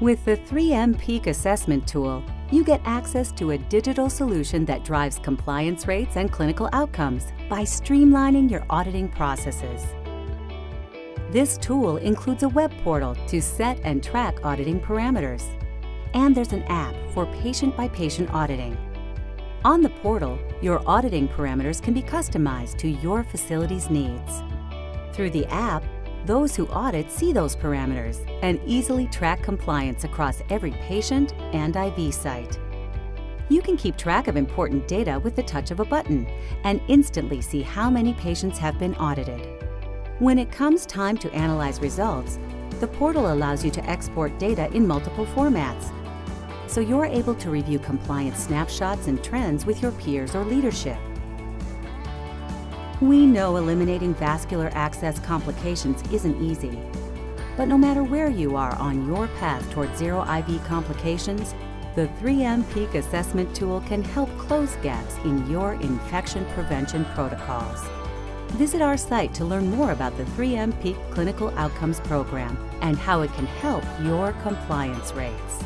With the 3M Peak Assessment Tool, you get access to a digital solution that drives compliance rates and clinical outcomes by streamlining your auditing processes. This tool includes a web portal to set and track auditing parameters. And there's an app for patient-by-patient auditing. On the portal, your auditing parameters can be customized to your facility's needs. Through the app, those who audit see those parameters and easily track compliance across every patient and IV site. You can keep track of important data with the touch of a button and instantly see how many patients have been audited. When it comes time to analyze results, the portal allows you to export data in multiple formats, so you're able to review compliance snapshots and trends with your peers or leadership. We know eliminating vascular access complications isn't easy. But no matter where you are on your path toward zero IV complications, the 3M Peak Assessment Tool can help close gaps in your infection prevention protocols. Visit our site to learn more about the 3M Peak Clinical Outcomes Program and how it can help your compliance rates.